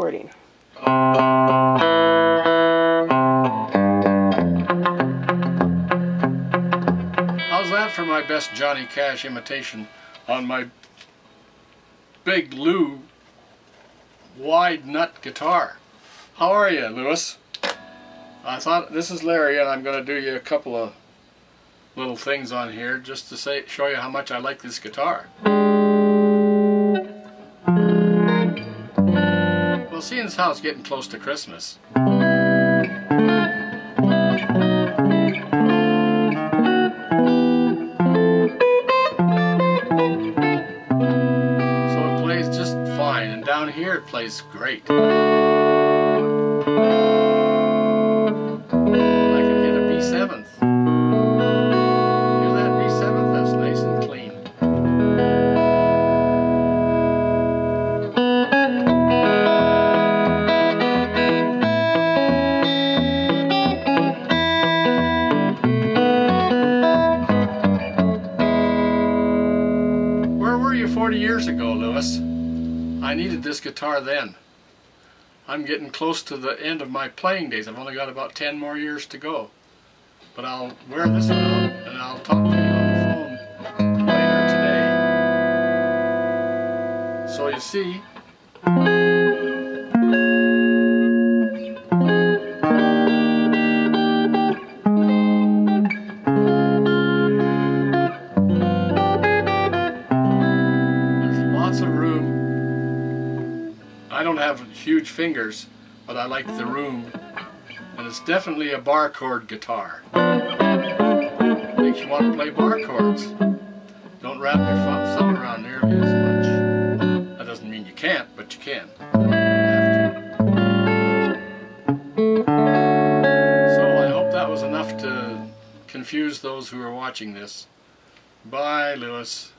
recording. How's that for my best Johnny Cash imitation on my big Lou wide nut guitar? How are you, Louis? I thought this is Larry and I'm going to do you a couple of little things on here just to say show you how much I like this guitar. Well, seeing as how it's getting close to Christmas, So it plays just fine, and down here it plays great. 40 years ago, Louis? I needed this guitar then. I'm getting close to the end of my playing days. I've only got about 10 more years to go. But I'll wear this out and I'll talk to you on the phone later today. So you see, I don't have huge fingers, but I like the room. And it's definitely a bar chord guitar. Makes you want to play bar chords. Don't wrap your thumb around nearly as much. That doesn't mean you can't, but you can. So I hope that was enough to confuse those who are watching this. Bye, Louis.